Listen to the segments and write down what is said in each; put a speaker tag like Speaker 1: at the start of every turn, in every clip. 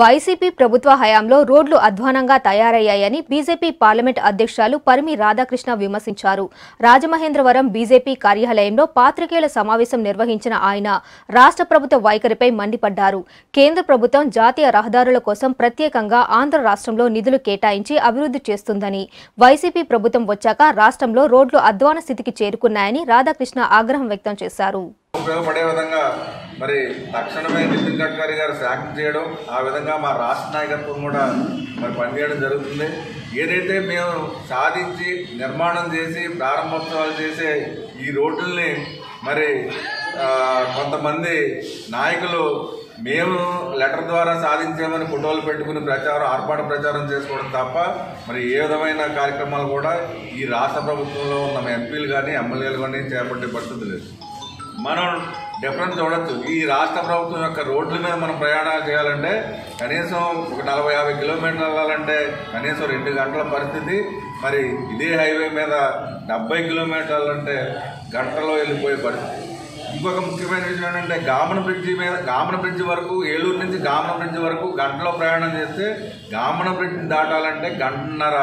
Speaker 1: YCP ప్రభుత్వ హయాంలో రోడ్లు అధ్వానంగా తయారయ్యాయని బీజేపీ పార్లమెంట్ అధ్యక్షులు పరిమి రాధాకృష్ణ విమర్శించారు. రాజమహేంద్రవరం బీజేపీ కార్యాలయంలో పాత్రికేయుల సమావేశం నిర్వహించిన ఆయన రాష్ట్ర ప్రభుత్వ వైఖరిపై మండిపడ్డారు. కేంద్ర ప్రభుత్వం జాతీయ రహదారుల కోసం ప్రత్యేకంగా ఆంధ్ర రాష్ట్రంలో నిధులు కేటాయించి అభివృద్ధి చేస్తుందని వైసీపీ ప్రభుత్వం వచ్చాక రాష్ట్రంలో రోడ్లు అధ్వాన స్థితికి చేరుకున్నాయని రాధాకృష్ణ ఆగ్రహం వ్యక్తం చేశారు.
Speaker 2: ఉపయోగపడే విధంగా మరి తక్షణమే నితిన్ గడ్కరీ గారు శాంక్షన్ చేయడం ఆ విధంగా మా రాష్ట్ర నాయకత్వం కూడా మరి పనిచేయడం జరుగుతుంది. ఏదైతే మేము సాధించి నిర్మాణం చేసి ప్రారంభోత్సవాలు చేసే ఈ రోడ్లని మరి కొంతమంది నాయకులు మేము లెటర్ ద్వారా సాధించామని ఫోటోలు పెట్టుకుని ప్రచారం ఆర్పాట ప్రచారం చేసుకోవడం తప్ప మరి ఏ విధమైన కార్యక్రమాలు కూడా ఈ రాష్ట్ర ప్రభుత్వంలో ఉన్న ఎంపీలు కానీ ఎమ్మెల్యేలు కానీ చేపట్టే పరిస్థితి లేదు. మనం డిఫరెన్స్ చూడొచ్చు ఈ రాష్ట్ర ప్రభుత్వం యొక్క రోడ్ల మీద మనం ప్రయాణాలు చేయాలంటే కనీసం ఒక నలభై యాభై కిలోమీటర్లు వెళ్ళాలంటే కనీసం రెండు గంటల పరిస్థితి. మరి ఇదే హైవే మీద డెబ్బై కిలోమీటర్లు వెళ్ళాలంటే గంటలో వెళ్ళిపోయే పరిస్థితి. ఇంకొక ముఖ్యమైన విషయం ఏంటంటే గామన బ్రిడ్జి మీద గామన బ్రిడ్జి వరకు ఏలూరు నుంచి గామన బ్రిడ్జ్ వరకు గంటలో ప్రయాణం చేస్తే గామన బ్రిడ్జ్ని దాటాలంటే గంటన్నర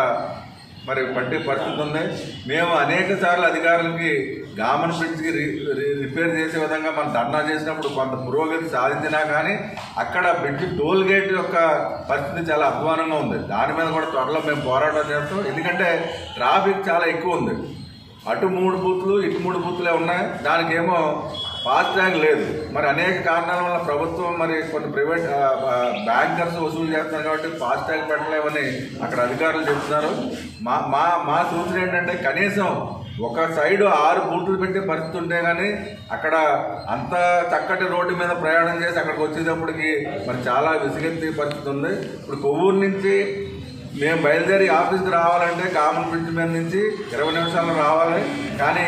Speaker 2: మరి పట్టే పరిస్థితి ఉంది మేము అనేక సార్లు అధికారులకి గామన్ బ్రిడ్జ్కి రి- రిపేర్ చేసే విధంగా మనం ధర్నా చేసినప్పుడు కొంత పురోగతి సాధించినా కానీ అక్కడ బ్రిడ్జ్ టోల్ గేట్ యొక్క పరిస్థితి చాలా అధ్వానంగా ఉంది. దాని మీద కూడా త్వరలో మేము పోరాటం చేస్తాం. ఎందుకంటే ట్రాఫిక్ చాలా ఎక్కువ ఉంది. అటు మూడు బూత్లు ఇటు మూడు బూత్లే ఉన్నాయి. దానికేమో ఫాస్ట్ ట్రాక్ లేదు. మరి అనేక కారణాల వల్ల ప్రభుత్వం మరి కొన్ని ప్రైవేట్ బ్యాంకర్స్ వసూలు చేస్తున్నారు కాబట్టి ఫాస్ట్ ట్రాక్ పెట్టలేమని అక్కడ అధికారులు చెప్తున్నారు. మా మా మా సూచన ఏంటంటే కనీసం ఒక సైడ్ ఆరు బూట్లు పెట్టే పరిస్థితి ఉంటే కానీ అక్కడ అంత చక్కటి రోడ్డు మీద ప్రయాణం చేసి అక్కడికి వచ్చేటప్పటికి మరి చాలా విసిగెత్తే పరిస్థితి ఉంది. ఇప్పుడు కొవ్వూరు నుంచి మేము బయలుదేరి ఆఫీస్కి రావాలంటే కామన్ బ్రిడ్జ్ మీద నుంచి ఇరవై నిమిషాల్లో రావాలి. కానీ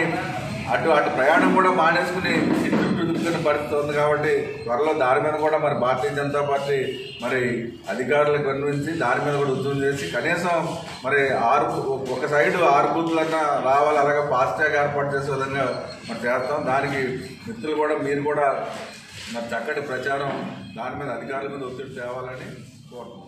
Speaker 2: అటు అటు ప్రయాణం కూడా మానేసుకుని ఇటు చుట్టూ తిప్పుకునే పరిస్థితి ఉంది కాబట్టి త్వరలో దాని మీద కూడా మరి భారతీయ జనతా పార్టీ మరి అధికారులకు కన్వించి దాని మీద కూడా ఉద్యమం చేసి కనీసం మరి ఆరు ఒక సైడ్ ఆరు బూతులన్నా రావాలి అలాగే ఫాస్టాగ్ ఏర్పాటు చేసే విధంగా మరి చేస్తాం. దానికి మిత్రులు కూడా మీరు కూడా మరి చక్కటి ప్రచారం దాని మీద అధికారుల మీద ఒత్తిడి తేవాలని కోరుతున్నాం